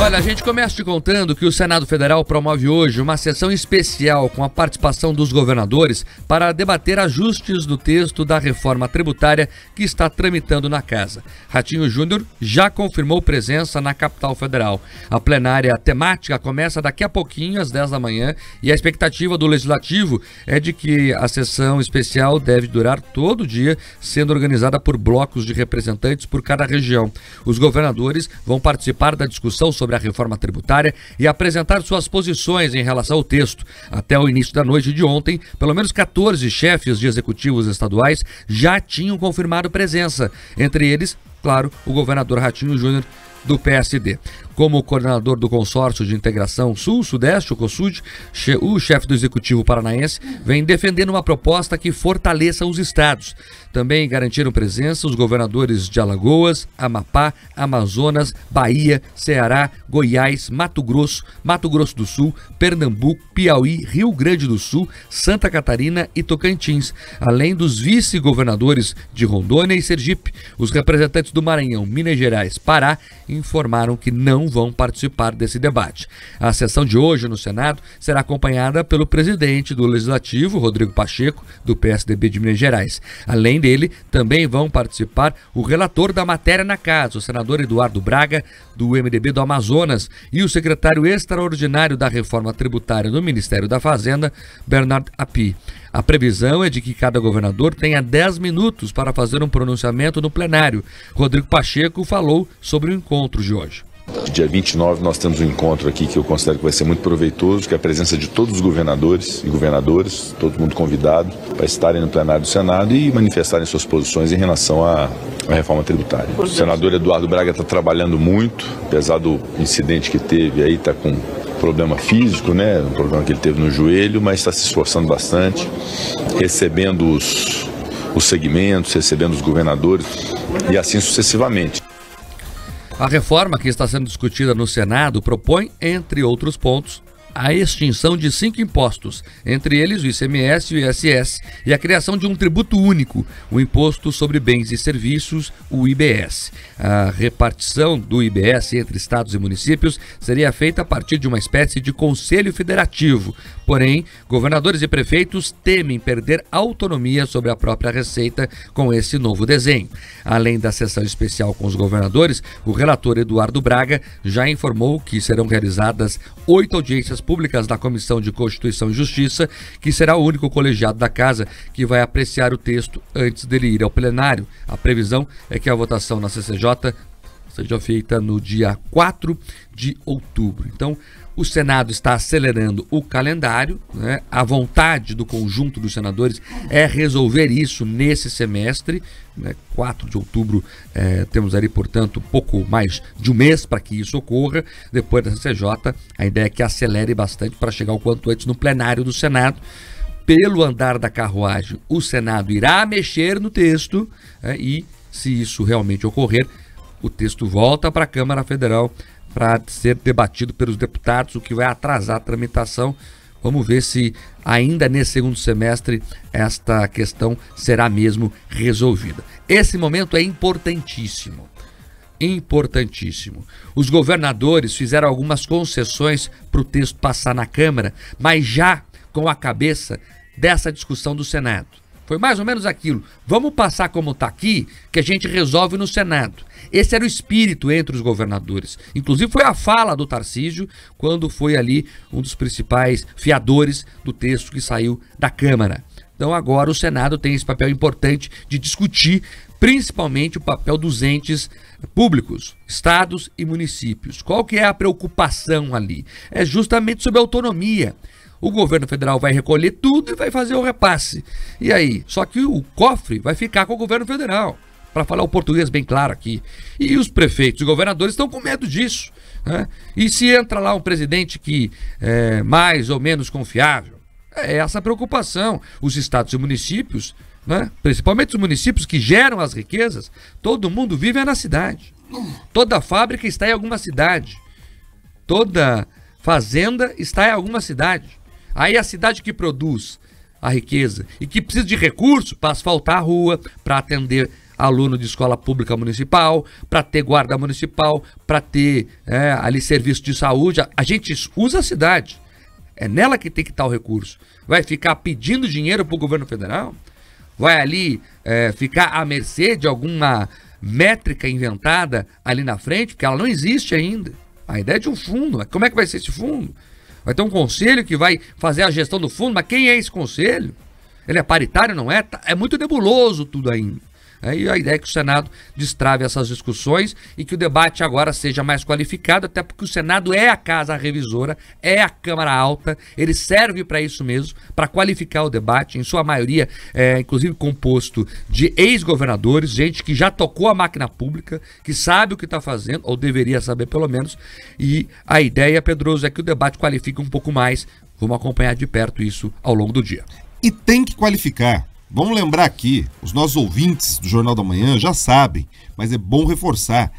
Olha, a gente começa te contando que o Senado Federal promove hoje uma sessão especial com a participação dos governadores para debater ajustes do texto da reforma tributária que está tramitando na casa. Ratinho Júnior já confirmou presença na capital federal. A plenária temática começa daqui a pouquinho, às 10 da manhã, e a expectativa do legislativo é de que a sessão especial deve durar todo o dia, sendo organizada por blocos de representantes por cada região. Os governadores vão participar da discussão sobre sobre a reforma tributária e apresentar suas posições em relação ao texto. Até o início da noite de ontem, pelo menos 14 chefes de executivos estaduais já tinham confirmado presença. Entre eles, claro, o governador Ratinho Júnior do PSD. Como coordenador do consórcio de integração Sul-Sudeste, o COSUD, o chefe do executivo paranaense vem defendendo uma proposta que fortaleça os estados. Também garantiram presença os governadores de Alagoas, Amapá, Amazonas, Bahia, Ceará, Goiás, Mato Grosso, Mato Grosso do Sul, Pernambuco, Piauí, Rio Grande do Sul, Santa Catarina e Tocantins, além dos vice-governadores de Rondônia e Sergipe. Os representantes do Maranhão, Minas Gerais, Pará informaram que não vão participar desse debate. A sessão de hoje no Senado será acompanhada pelo presidente do Legislativo, Rodrigo Pacheco, do PSDB de Minas Gerais. Além dele, também vão participar o relator da matéria na casa, o senador Eduardo Braga, do MDB do Amazonas, e o secretário extraordinário da reforma tributária do Ministério da Fazenda, Bernard Api. A previsão é de que cada governador tenha 10 minutos para fazer um pronunciamento no plenário. Rodrigo Pacheco falou sobre o encontro de hoje. Dia 29 nós temos um encontro aqui que eu considero que vai ser muito proveitoso, que é a presença de todos os governadores e governadoras, todo mundo convidado para estarem no plenário do Senado e manifestarem suas posições em relação à, à reforma tributária. O senador Eduardo Braga está trabalhando muito, apesar do incidente que teve aí, está com problema físico, né, um problema que ele teve no joelho, mas está se esforçando bastante, recebendo os, os segmentos, recebendo os governadores e assim sucessivamente. A reforma que está sendo discutida no Senado propõe, entre outros pontos, a extinção de cinco impostos, entre eles o ICMS e o ISS, e a criação de um tributo único, o Imposto sobre Bens e Serviços, o IBS. A repartição do IBS entre estados e municípios seria feita a partir de uma espécie de conselho federativo. Porém, governadores e prefeitos temem perder autonomia sobre a própria receita com esse novo desenho. Além da sessão especial com os governadores, o relator Eduardo Braga já informou que serão realizadas oito audiências públicas da Comissão de Constituição e Justiça, que será o único colegiado da Casa que vai apreciar o texto antes dele ir ao plenário. A previsão é que a votação na CCJ seja feita no dia 4 de outubro. Então, o Senado está acelerando o calendário, né? a vontade do conjunto dos senadores é resolver isso nesse semestre. Né? 4 de outubro, é, temos ali, portanto, pouco mais de um mês para que isso ocorra. Depois da CJ, a ideia é que acelere bastante para chegar o quanto antes no plenário do Senado pelo andar da carruagem, o Senado irá mexer no texto é, e, se isso realmente ocorrer, o texto volta para a Câmara Federal para ser debatido pelos deputados, o que vai atrasar a tramitação. Vamos ver se ainda nesse segundo semestre esta questão será mesmo resolvida. Esse momento é importantíssimo. Importantíssimo. Os governadores fizeram algumas concessões para o texto passar na Câmara, mas já com a cabeça dessa discussão do Senado. Foi mais ou menos aquilo. Vamos passar como está aqui, que a gente resolve no Senado. Esse era o espírito entre os governadores. Inclusive foi a fala do Tarcísio quando foi ali um dos principais fiadores do texto que saiu da Câmara. Então agora o Senado tem esse papel importante de discutir principalmente o papel dos entes públicos, estados e municípios. Qual que é a preocupação ali? É justamente sobre a autonomia o governo federal vai recolher tudo e vai fazer o repasse. E aí? Só que o cofre vai ficar com o governo federal. Para falar o português bem claro aqui. E os prefeitos e governadores estão com medo disso. Né? E se entra lá um presidente que é mais ou menos confiável? É essa a preocupação. Os estados e municípios, né? principalmente os municípios que geram as riquezas, todo mundo vive na cidade. Toda fábrica está em alguma cidade. Toda fazenda está em alguma cidade. Aí a cidade que produz a riqueza e que precisa de recurso para asfaltar a rua, para atender aluno de escola pública municipal, para ter guarda municipal, para ter é, ali serviço de saúde. A gente usa a cidade. É nela que tem que estar o recurso. Vai ficar pedindo dinheiro para o governo federal? Vai ali é, ficar à mercê de alguma métrica inventada ali na frente? Porque ela não existe ainda. A ideia é de um fundo. Como é que vai ser esse fundo? Vai ter um conselho que vai fazer a gestão do fundo, mas quem é esse conselho? Ele é paritário, não é? Tá, é muito nebuloso tudo ainda. Aí a ideia é que o Senado destrave essas discussões e que o debate agora seja mais qualificado, até porque o Senado é a casa revisora, é a Câmara Alta, ele serve para isso mesmo, para qualificar o debate, em sua maioria, é, inclusive composto de ex-governadores, gente que já tocou a máquina pública, que sabe o que está fazendo, ou deveria saber pelo menos, e a ideia, Pedroso, é que o debate qualifique um pouco mais. Vamos acompanhar de perto isso ao longo do dia. E tem que qualificar. Vamos lembrar aqui, os nossos ouvintes do Jornal da Manhã já sabem, mas é bom reforçar.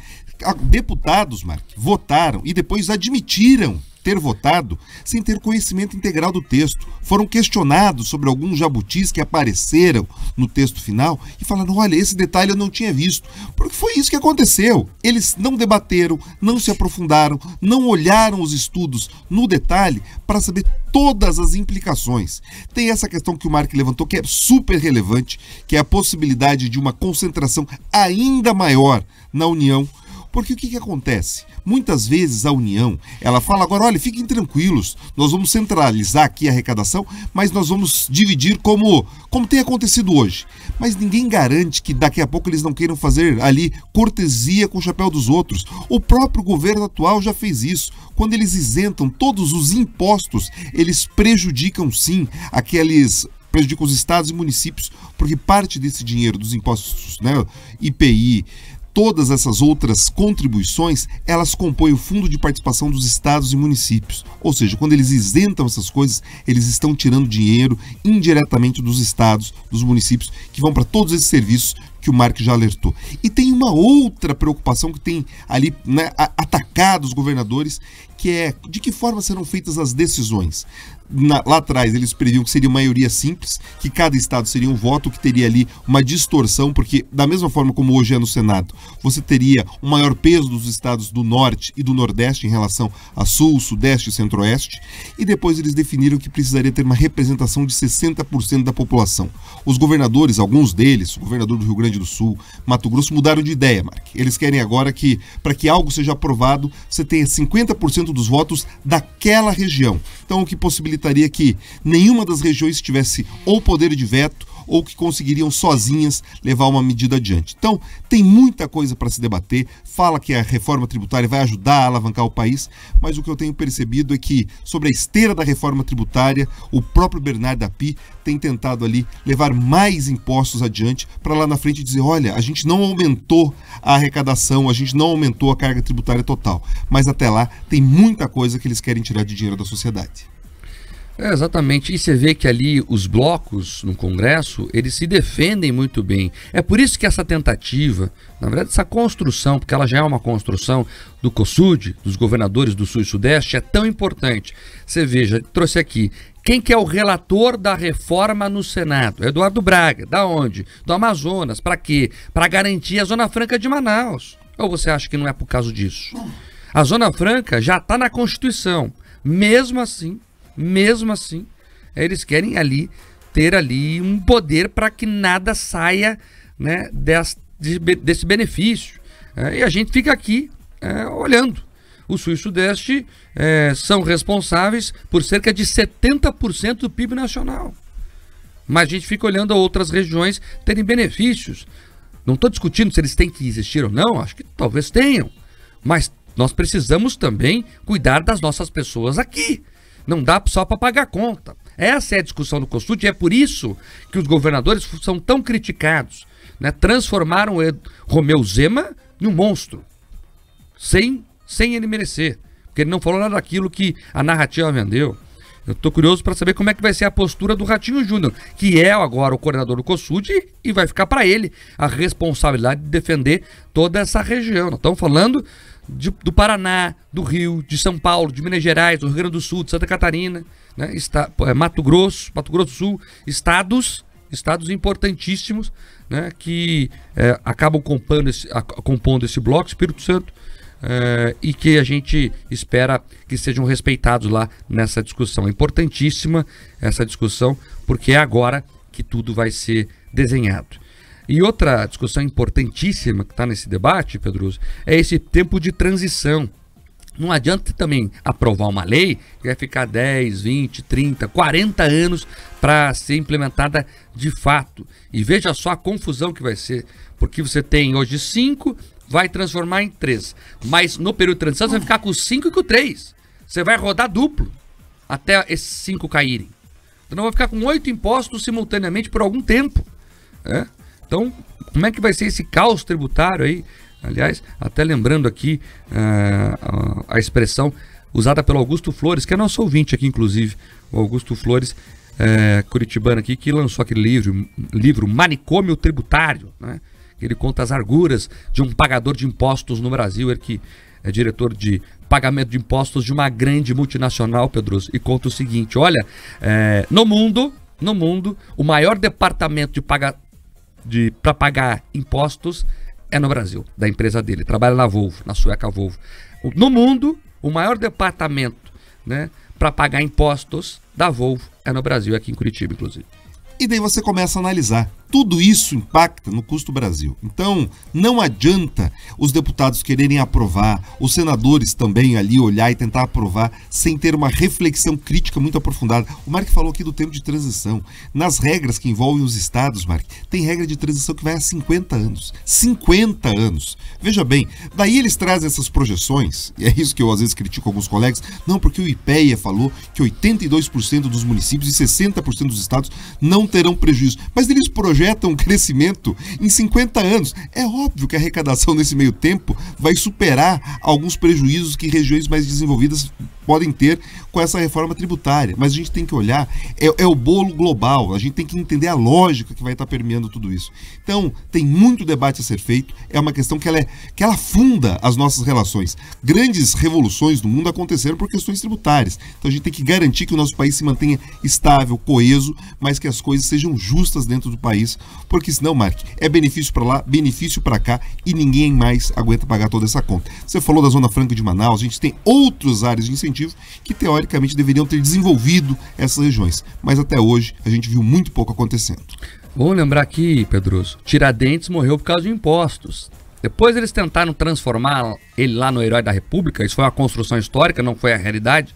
Deputados, Mark, votaram e depois admitiram ter votado sem ter conhecimento integral do texto. Foram questionados sobre alguns jabutis que apareceram no texto final e falaram: olha, esse detalhe eu não tinha visto. Porque foi isso que aconteceu. Eles não debateram, não se aprofundaram, não olharam os estudos no detalhe para saber todas as implicações. Tem essa questão que o Mark levantou que é super relevante, que é a possibilidade de uma concentração ainda maior na União porque o que, que acontece? Muitas vezes a União, ela fala agora, olha, fiquem tranquilos, nós vamos centralizar aqui a arrecadação, mas nós vamos dividir como, como tem acontecido hoje. Mas ninguém garante que daqui a pouco eles não queiram fazer ali cortesia com o chapéu dos outros. O próprio governo atual já fez isso. Quando eles isentam todos os impostos, eles prejudicam sim aqueles prejudicam os estados e municípios, porque parte desse dinheiro dos impostos, né, IPI, todas essas outras contribuições, elas compõem o fundo de participação dos estados e municípios. Ou seja, quando eles isentam essas coisas, eles estão tirando dinheiro indiretamente dos estados, dos municípios, que vão para todos esses serviços que o Mark já alertou. E tem uma outra preocupação que tem ali né, atacado os governadores, que é de que forma serão feitas as decisões na, lá atrás eles previam que seria maioria simples, que cada estado seria um voto, que teria ali uma distorção, porque da mesma forma como hoje é no Senado, você teria um maior peso dos estados do norte e do nordeste em relação a sul, sudeste e centro-oeste, e depois eles definiram que precisaria ter uma representação de 60% da população. Os governadores, alguns deles, o governador do Rio Grande do Sul, Mato Grosso, mudaram de ideia, Mark. Eles querem agora que, para que algo seja aprovado, você tenha 50% dos votos daquela região. Então, o que possibilita facilitaria que nenhuma das regiões tivesse ou poder de veto ou que conseguiriam sozinhas levar uma medida adiante. Então, tem muita coisa para se debater. Fala que a reforma tributária vai ajudar a alavancar o país, mas o que eu tenho percebido é que, sobre a esteira da reforma tributária, o próprio Bernardo Api tem tentado ali levar mais impostos adiante para lá na frente dizer: olha, a gente não aumentou a arrecadação, a gente não aumentou a carga tributária total. Mas até lá tem muita coisa que eles querem tirar de dinheiro da sociedade. É, exatamente. E você vê que ali os blocos no Congresso, eles se defendem muito bem. É por isso que essa tentativa, na verdade, essa construção, porque ela já é uma construção do COSUD, dos governadores do Sul e Sudeste, é tão importante. Você veja, trouxe aqui, quem que é o relator da reforma no Senado? Eduardo Braga. Da onde? Do Amazonas. Para quê? Para garantir a Zona Franca de Manaus. Ou você acha que não é por causa disso? A Zona Franca já está na Constituição. Mesmo assim, mesmo assim, eles querem ali ter ali um poder para que nada saia né, desse, desse benefício. É, e a gente fica aqui é, olhando. O Sul e Sudeste é, são responsáveis por cerca de 70% do PIB nacional. Mas a gente fica olhando outras regiões terem benefícios. Não estou discutindo se eles têm que existir ou não, acho que talvez tenham. Mas nós precisamos também cuidar das nossas pessoas aqui. Não dá só para pagar conta. Essa é a discussão do COSUD e é por isso que os governadores são tão criticados. Né? Transformaram o Romeu Zema em um monstro, sem, sem ele merecer. Porque ele não falou nada daquilo que a narrativa vendeu. Eu estou curioso para saber como é que vai ser a postura do Ratinho Júnior, que é agora o coordenador do COSUD e vai ficar para ele a responsabilidade de defender toda essa região. Nós estamos falando de, do Paraná, do Rio, de São Paulo, de Minas Gerais, do Rio Grande do Sul, de Santa Catarina, né, está, é, Mato Grosso, Mato Grosso do Sul, estados estados importantíssimos né, que é, acabam compondo esse, a, compondo esse bloco, Espírito Santo, é, e que a gente espera que sejam respeitados lá nessa discussão. É importantíssima essa discussão, porque é agora que tudo vai ser desenhado. E outra discussão importantíssima que está nesse debate, Pedroso, é esse tempo de transição. Não adianta também aprovar uma lei que vai ficar 10, 20, 30, 40 anos para ser implementada de fato. E veja só a confusão que vai ser, porque você tem hoje 5, vai transformar em 3. Mas no período de transição você vai ficar com 5 e com 3. Você vai rodar duplo até esses 5 caírem. Então vai ficar com 8 impostos simultaneamente por algum tempo. É? Então, como é que vai ser esse caos tributário aí? Aliás, até lembrando aqui uh, a, expressão usada pelo Augusto Flores, que é nosso ouvinte aqui, inclusive, o Augusto Flores, uh, curitibano aqui, que lançou aquele livro, livro Manicômio Tributário, né? Ele conta as arguras de um pagador de impostos no Brasil, ele que é diretor de pagamento de impostos de uma grande multinacional, Pedroso, e conta o seguinte: olha, é, no mundo, no mundo, o maior departamento de paga, de para pagar impostos é no Brasil, da empresa dele. Trabalha na Volvo, na sueca Volvo. No mundo, o maior departamento né, para pagar impostos da Volvo é no Brasil, aqui em Curitiba, inclusive. E daí você começa a analisar tudo isso impacta no custo Brasil. Então, não adianta os deputados quererem aprovar, os senadores também ali olhar e tentar aprovar sem ter uma reflexão crítica muito aprofundada. O Mark falou aqui do tempo de transição. Nas regras que envolvem os estados, Mark, tem regra de transição que vai a 50 anos. 50 anos. Veja bem, daí eles trazem essas projeções, e é isso que eu às vezes critico alguns colegas, não porque o IPEA falou que 82% dos municípios e 60% dos estados não terão prejuízo, mas eles projetam projetam um crescimento em 50 anos. É óbvio que a arrecadação nesse meio tempo vai superar alguns prejuízos que regiões mais desenvolvidas podem ter com essa reforma tributária. Mas a gente tem que olhar, é, é, o bolo global, a gente tem que entender a lógica que vai estar permeando tudo isso. Então, tem muito debate a ser feito, é uma questão que ela, é, que ela funda as nossas relações. Grandes revoluções no mundo aconteceram por questões tributárias. Então a gente tem que garantir que o nosso país se mantenha estável, coeso, mas que as coisas sejam justas dentro do país, porque senão, Mark, é benefício para lá, benefício para cá e ninguém mais aguenta pagar toda essa conta. Você falou da Zona Franca de Manaus, a gente tem outras áreas de incentivo que teoricamente deveriam ter desenvolvido essas regiões, mas até hoje a gente viu muito pouco acontecendo. Vamos lembrar aqui, Pedroso, Tiradentes morreu por causa de impostos. Depois eles tentaram transformar ele lá no herói da República, isso foi uma construção histórica, não foi a realidade,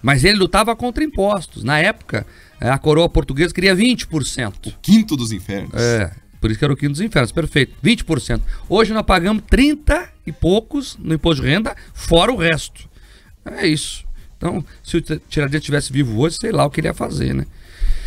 mas ele lutava contra impostos. Na época, a coroa portuguesa queria 20%. O quinto dos infernos. É, por isso que era o quinto dos infernos, perfeito. 20%. Hoje nós pagamos 30 e poucos no imposto de renda, fora o resto. É isso. Então, se o Tiradentes estivesse vivo hoje, sei lá o que ele ia fazer, né?